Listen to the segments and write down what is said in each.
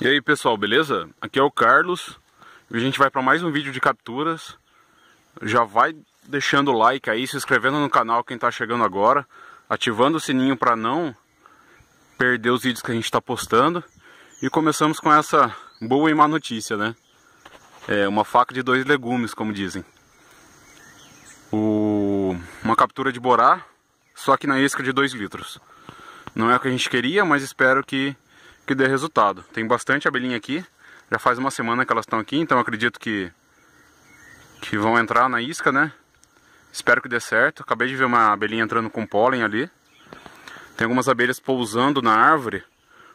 E aí pessoal, beleza? Aqui é o Carlos e a gente vai para mais um vídeo de capturas. Já vai deixando o like aí, se inscrevendo no canal quem está chegando agora, ativando o sininho para não perder os vídeos que a gente está postando. E começamos com essa boa e má notícia, né? É uma faca de dois legumes, como dizem. O... Uma captura de borá, só que na isca de 2 litros. Não é o que a gente queria, mas espero que que dê resultado. Tem bastante abelhinha aqui, já faz uma semana que elas estão aqui, então acredito que, que vão entrar na isca, né? Espero que dê certo. Acabei de ver uma abelhinha entrando com pólen ali. Tem algumas abelhas pousando na árvore.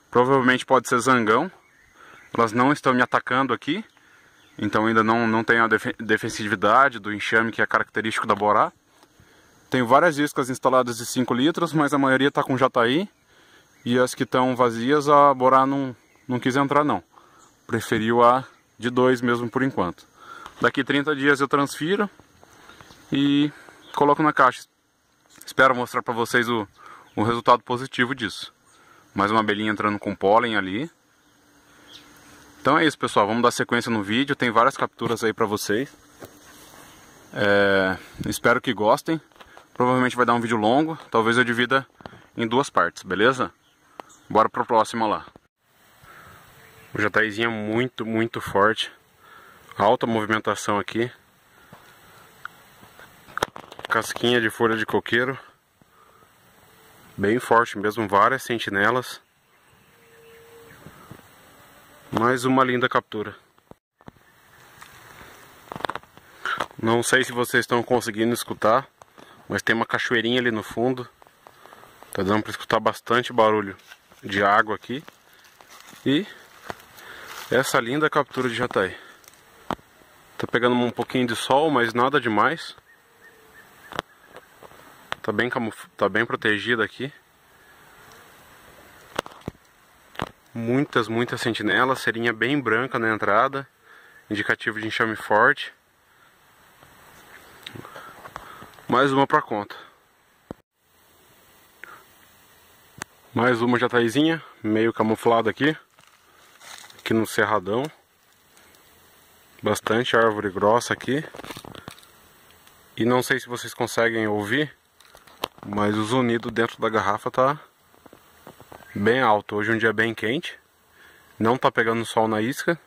Provavelmente pode ser zangão. Elas não estão me atacando aqui. Então ainda não, não tem a def defensividade do enxame que é característico da borá. Tenho várias iscas instaladas de 5 litros, mas a maioria está com jataí. E as que estão vazias, a Borá não, não quis entrar não. Preferiu a de dois mesmo por enquanto. Daqui 30 dias eu transfiro e coloco na caixa. Espero mostrar para vocês o, o resultado positivo disso. Mais uma abelhinha entrando com pólen ali. Então é isso pessoal, vamos dar sequência no vídeo. Tem várias capturas aí para vocês. É, espero que gostem. Provavelmente vai dar um vídeo longo. Talvez eu divida em duas partes, beleza? Bora pra próxima lá. O jataizinho é muito, muito forte. Alta movimentação aqui. Casquinha de folha de coqueiro. Bem forte mesmo, várias sentinelas. Mais uma linda captura. Não sei se vocês estão conseguindo escutar, mas tem uma cachoeirinha ali no fundo. Tá dando para escutar bastante barulho de água aqui. E essa linda captura de jataí. Tá pegando um pouquinho de sol, mas nada demais. Tá bem, camuf... tá bem protegida aqui. Muitas, muitas sentinelas, serinha bem branca na entrada. Indicativo de enxame forte. Mais uma pra conta. Mais uma jataizinha, meio camuflada aqui. Aqui no cerradão. Bastante árvore grossa aqui. E não sei se vocês conseguem ouvir, mas o zunido dentro da garrafa tá bem alto. Hoje é um dia bem quente. Não tá pegando sol na isca.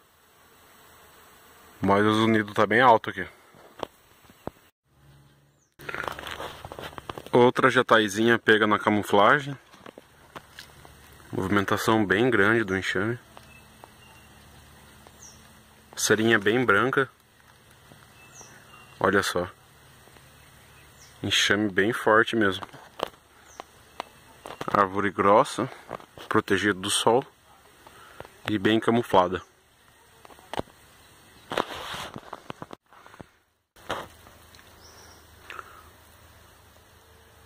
Mas o zunido tá bem alto aqui. Outra jataizinha pega na camuflagem. Movimentação bem grande do enxame. Serinha bem branca. Olha só. Enxame bem forte mesmo. Árvore grossa, protegida do sol e bem camuflada.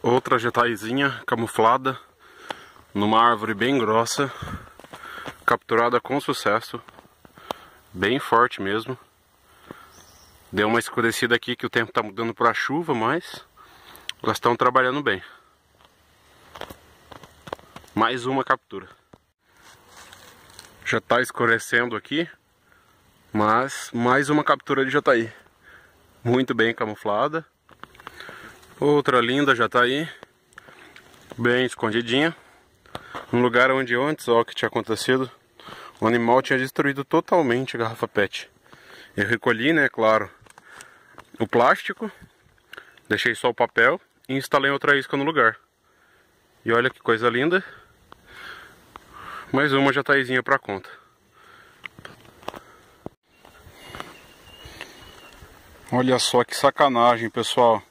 Outra jetaizinha camuflada numa árvore bem grossa, capturada com sucesso, bem forte mesmo. Deu uma escurecida aqui que o tempo está mudando para chuva, mas elas estão trabalhando bem. Mais uma captura. Já está escurecendo aqui, mas mais uma captura de jataí. Muito bem camuflada. Outra linda já está aí, bem escondidinha. Um lugar onde antes, ó, o que tinha acontecido, o animal tinha destruído totalmente a garrafa PET. Eu recolhi, né, claro, o plástico, deixei só o papel e instalei outra isca no lugar. E olha que coisa linda. Mais uma jataizinha pra conta. Olha só que sacanagem, pessoal.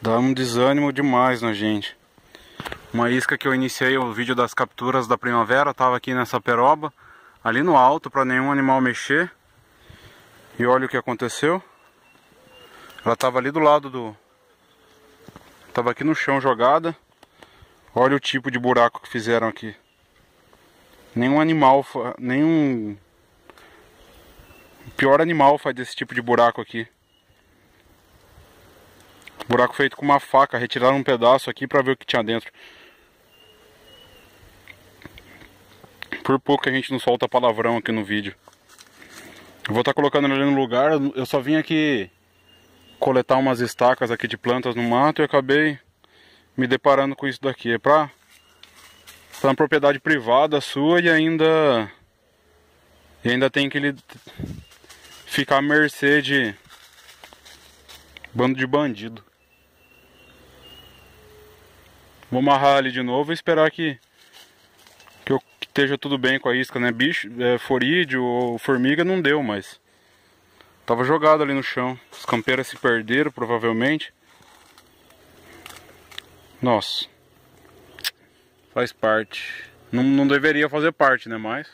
Dá um desânimo demais na gente. Uma isca que eu iniciei o vídeo das capturas da primavera, estava aqui nessa peroba, ali no alto para nenhum animal mexer. E olha o que aconteceu. Ela estava ali do lado do... Estava aqui no chão jogada. Olha o tipo de buraco que fizeram aqui. Nenhum animal, nenhum... O pior animal faz desse tipo de buraco aqui. Buraco feito com uma faca, retiraram um pedaço aqui para ver o que tinha dentro. Por pouco a gente não solta palavrão aqui no vídeo. Eu vou estar tá colocando ele no lugar, eu só vim aqui coletar umas estacas aqui de plantas no mato e acabei me deparando com isso daqui. É pra, pra uma propriedade privada sua e ainda e ainda tem que ele ficar à mercê de bando de bandido. Vou amarrar ali de novo e esperar que, que, eu, que esteja tudo bem com a isca, né? Bicho, é, forídeo ou formiga não deu, mas tava jogado ali no chão. As campeiras se perderam provavelmente. Nossa. Faz parte. Não, não deveria fazer parte, né? Mas.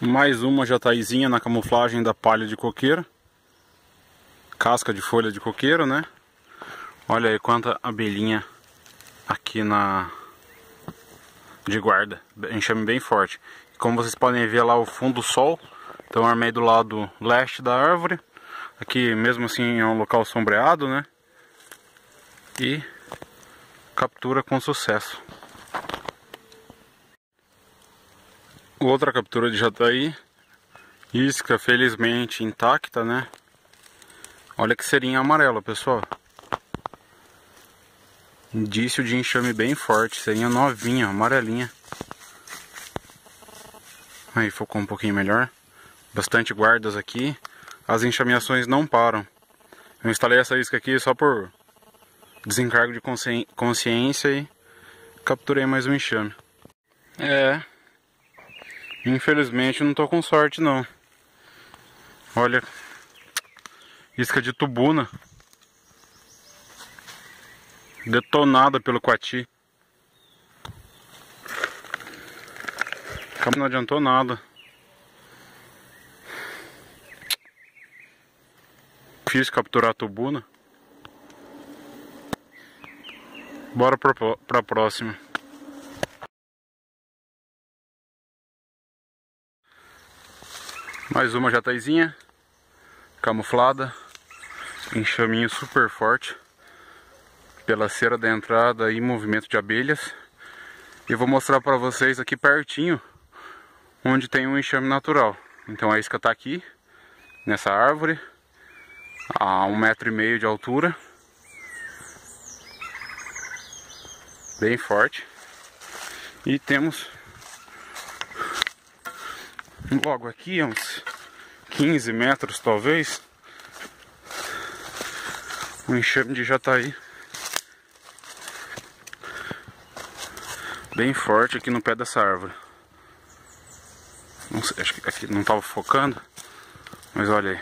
Mais uma jataizinha na camuflagem da palha de coqueiro. Casca de folha de coqueiro, né? Olha aí quanta abelhinha aqui na de guarda, enxame bem forte. Como vocês podem ver lá o fundo do sol, então armei do lado leste da árvore. Aqui mesmo assim é um local sombreado, né? E captura com sucesso. Outra captura de jataí. Isca felizmente intacta, né? Olha que serinha amarela, pessoal. Indício de enxame bem forte, serinha novinha, amarelinha. Aí focou um pouquinho melhor. Bastante guardas aqui. As enxameações não param. Eu instalei essa isca aqui só por desencargo de consci... consciência e capturei mais um enxame. É. Infelizmente não tô com sorte não. Olha. Isca de tubuna detonada pelo Coati. Não adiantou nada. Fiz capturar a tubuna. Bora pra, pra próxima. Mais uma jataizinha. Camuflada. Enxaminho super forte pela cera da entrada e movimento de abelhas. E vou mostrar para vocês aqui pertinho onde tem um enxame natural. Então a isca está aqui, nessa árvore, a um metro e meio de altura. Bem forte. E temos logo aqui, uns 15 metros talvez, um enxame de jataí bem forte aqui no pé dessa árvore. Não sei, acho que aqui não estava focando, mas olha aí.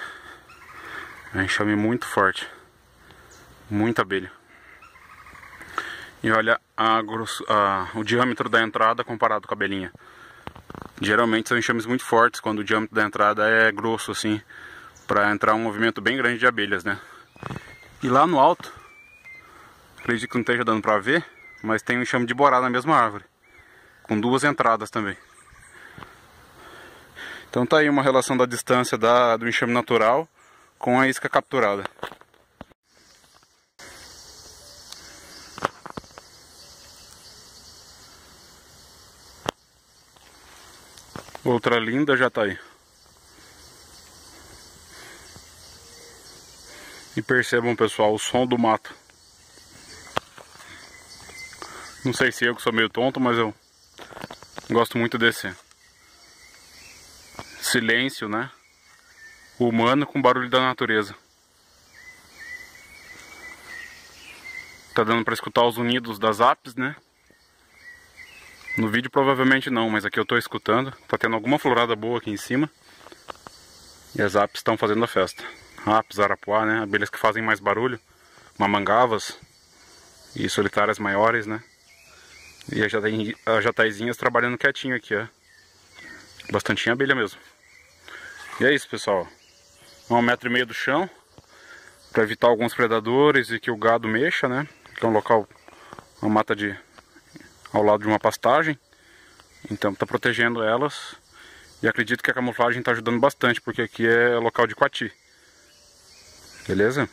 É um enxame muito forte. Muita abelha. E olha a, a, o diâmetro da entrada comparado com a abelhinha. Geralmente são enxames muito fortes quando o diâmetro da entrada é grosso assim, para entrar um movimento bem grande de abelhas, né? E lá no alto, acredito que não esteja dando para ver, mas tem um enxame de borá na mesma árvore. Com duas entradas também. Então tá aí uma relação da distância da, do enxame natural com a isca capturada. Outra linda já tá aí. E percebam pessoal o som do mato. Não sei se eu que sou meio tonto, mas eu gosto muito desse silêncio, né? Humano com barulho da natureza. Tá dando para escutar os unidos das apes, né? No vídeo provavelmente não, mas aqui eu tô escutando. Tá tendo alguma florada boa aqui em cima. E as apes estão fazendo a festa. Apes, arapuá, né? Abelhas que fazem mais barulho. Mamangavas. E solitárias maiores, né? E as jataizinhas trabalhando quietinho aqui, ó. Bastantinha abelha mesmo. E é isso, pessoal. Um metro e meio do chão. Para evitar alguns predadores e que o gado mexa, né? Que é um local, uma mata de ao lado de uma pastagem. Então tá protegendo elas. E acredito que a camuflagem está ajudando bastante, porque aqui é local de coati. Beleza?